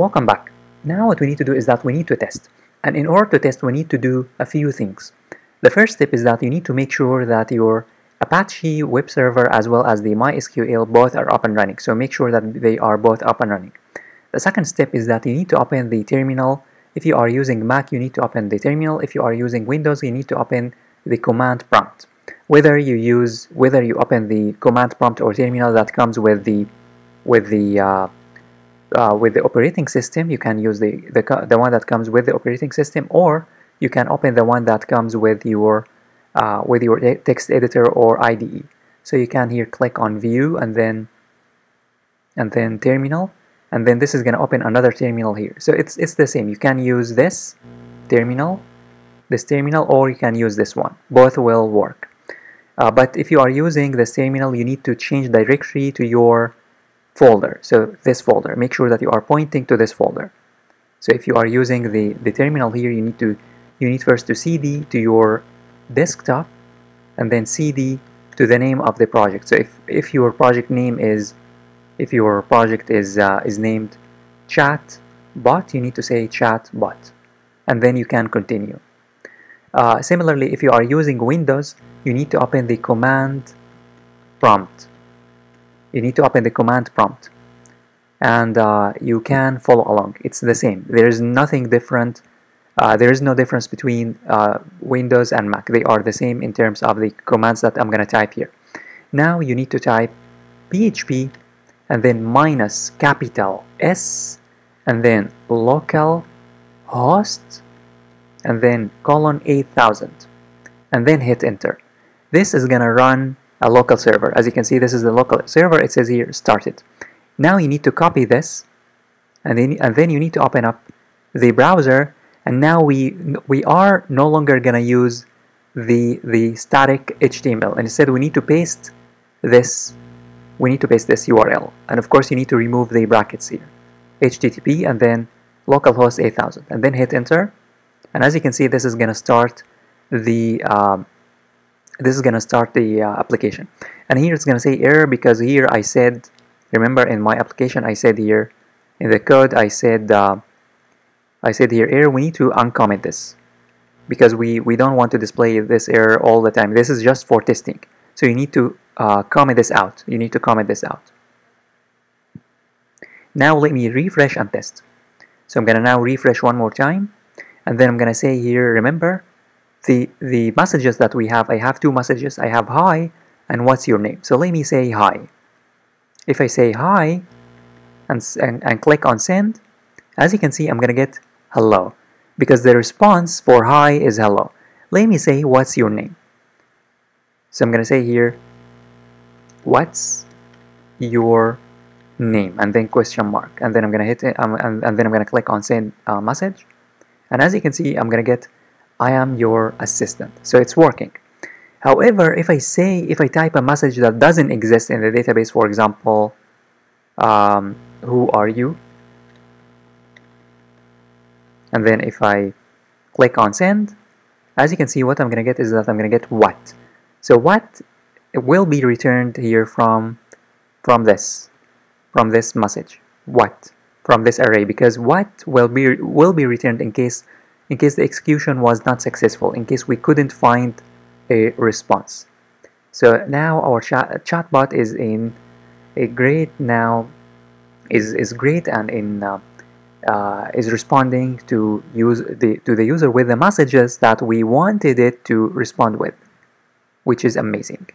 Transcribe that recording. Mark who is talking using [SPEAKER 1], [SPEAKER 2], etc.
[SPEAKER 1] welcome back. Now what we need to do is that we need to test. And in order to test, we need to do a few things. The first step is that you need to make sure that your Apache web server as well as the MySQL both are up and running. So make sure that they are both up and running. The second step is that you need to open the terminal. If you are using Mac, you need to open the terminal. If you are using Windows, you need to open the command prompt. Whether you use, whether you open the command prompt or terminal that comes with the, with the, uh, uh, with the operating system, you can use the, the, the one that comes with the operating system, or you can open the one that comes with your, uh, with your text editor or IDE. So you can here click on View and then, and then Terminal, and then this is going to open another terminal here. So it's it's the same. You can use this terminal, this terminal, or you can use this one. Both will work. Uh, but if you are using this terminal, you need to change directory to your folder. So this folder, make sure that you are pointing to this folder. So if you are using the, the terminal here, you need to you need first to cd to your desktop and then cd to the name of the project. So if, if your project name is if your project is uh, is named chat bot, you need to say chat bot and then you can continue. Uh, similarly, if you are using Windows, you need to open the command prompt. You need to open the command prompt and uh, you can follow along. It's the same. There is nothing different. Uh, there is no difference between uh, Windows and Mac. They are the same in terms of the commands that I'm going to type here. Now you need to type PHP and then minus capital S and then local host and then colon 8000 and then hit enter. This is gonna run a local server. As you can see, this is the local server. It says here started. Now you need to copy this and then, and then you need to open up the browser and now we we are no longer gonna use the the static HTML and instead we need to paste this we need to paste this URL and of course you need to remove the brackets here HTTP and then localhost 8000 and then hit enter and as you can see this is gonna start the um, this is gonna start the uh, application and here it's gonna say error because here I said remember in my application I said here in the code I said uh, I said here error we need to uncomment this because we we don't want to display this error all the time this is just for testing so you need to uh, comment this out. You need to comment this out. Now let me refresh and test. So I'm gonna now refresh one more time and then I'm gonna say here remember the the messages that we have I have two messages. I have hi and what's your name? So let me say hi. If I say hi and, and, and click on send as you can see I'm gonna get hello because the response for hi is hello. Let me say what's your name. So I'm gonna say here what's your name? And then question mark. And then I'm gonna hit it um, and, and, then I'm gonna click on send uh, message. And as you can see I'm gonna get I am your assistant. So it's working. However if I say if I type a message that doesn't exist in the database for example um, who are you? And then if I click on send as you can see what I'm gonna get is that I'm gonna get what. So what will be returned here from from this from this message? What? From this array. Because what will be will be returned in case in case the execution was not successful in case we couldn't find a response. So now our chat chatbot is in a great now is is great and in uh, uh, is responding to use the to the user with the messages that we wanted it to respond with which is amazing